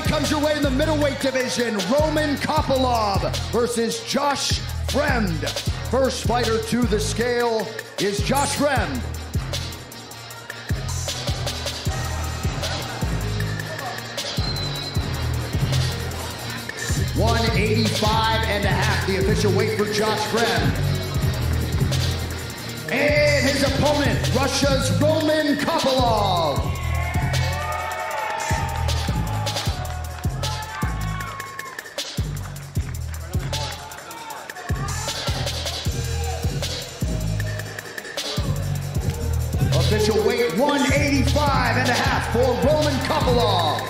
fight comes your way in the middleweight division. Roman Kopylov versus Josh Fremd. First fighter to the scale is Josh Fremd. One eighty-five and a half, the official weight for Josh Fremd. And his opponent, Russia's Roman Kopylov. Official weight 185 and a half for Roman Kopylov.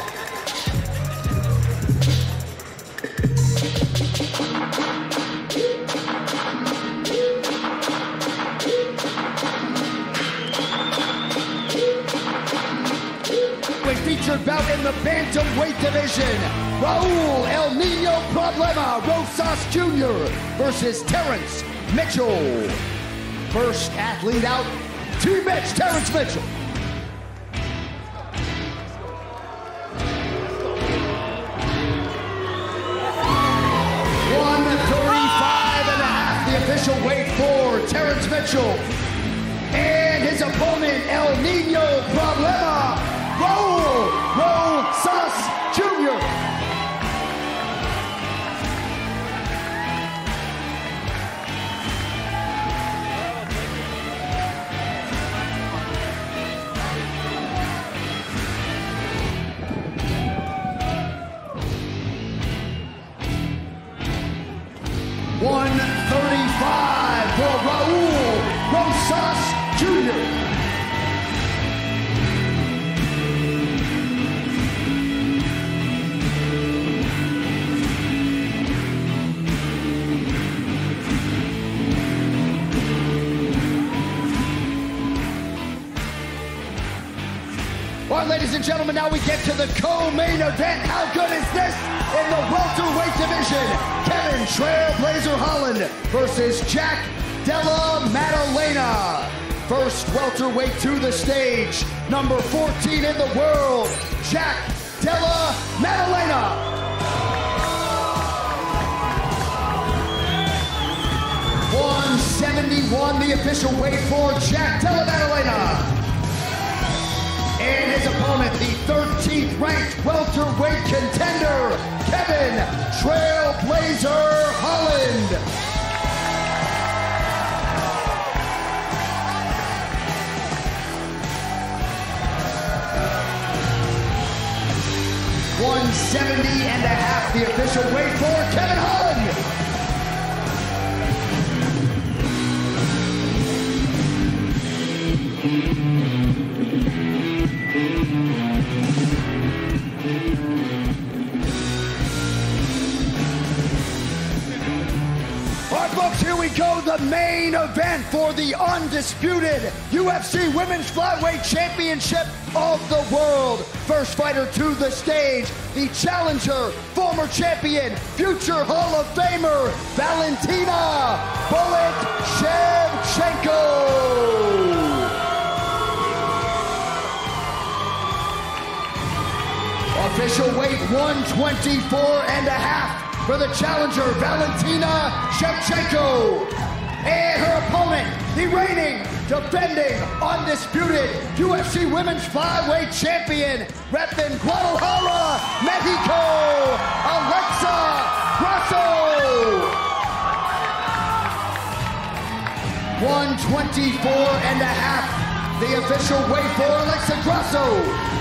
Featured bout in the bantamweight division. Raul El Nino Problema Rosas Jr. versus Terrence Mitchell. First athlete out, Team Mitch, Terrence Mitchell. One thirty-five and a half, the official weight for Terrence Mitchell. 135 for Raul Rosas Jr. All right, ladies and gentlemen, now we get to the co-main event. How good is this in the welterweight division? Can Trailblazer Holland versus Jack Della Maddalena. First welterweight to the stage, number 14 in the world, Jack Della Maddalena. One seventy-one, the official weight for Jack Della Maddalena and his opponent, the 13th ranked welterweight contender, Kevin Trailblazer One seventy and a half, the official weight for Kevin Holland. Folks, here we go. The main event for the undisputed UFC Women's Flyweight Championship of the world. First fighter to the stage, the challenger, former champion, future Hall of Famer, Valentina Bullet Shevchenko. Official weight 124 and a half for the challenger, Valentina Shevchenko. And her opponent, the reigning, defending, undisputed UFC Women's Flyweight Champion, repping Guadalajara, Mexico, Alexa Grasso. 124 and a half, the official weight for Alexa Grasso.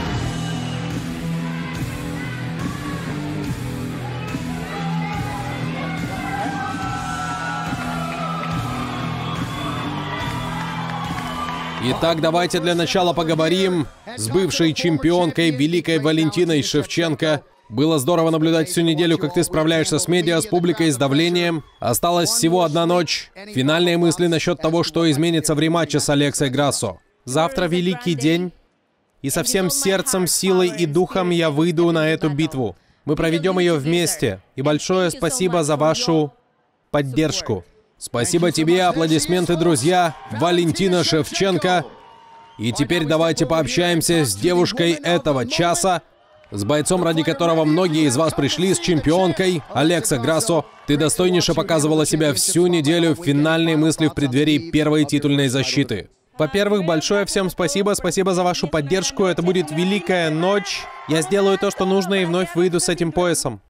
Итак, давайте для начала поговорим с бывшей чемпионкой Великой Валентиной Шевченко. Было здорово наблюдать всю неделю, как ты справляешься с медиа, с публикой, с давлением. Осталась всего одна ночь. Финальные мысли насчет того, что изменится в рематче с Алексой Грассо. Завтра великий день, и со всем сердцем, силой и духом я выйду на эту битву. Мы проведем ее вместе. И большое спасибо за вашу поддержку. Спасибо тебе, аплодисменты, друзья. Валентина Шевченко. И теперь давайте пообщаемся с девушкой этого часа. С бойцом, ради которого многие из вас пришли, с чемпионкой Алекса Грасо. Ты достойнейше показывала себя всю неделю в финальной мысли в преддверии первой титульной защиты. Во-первых, большое всем спасибо, спасибо за вашу поддержку. Это будет великая ночь. Я сделаю то, что нужно, и вновь выйду с этим поясом.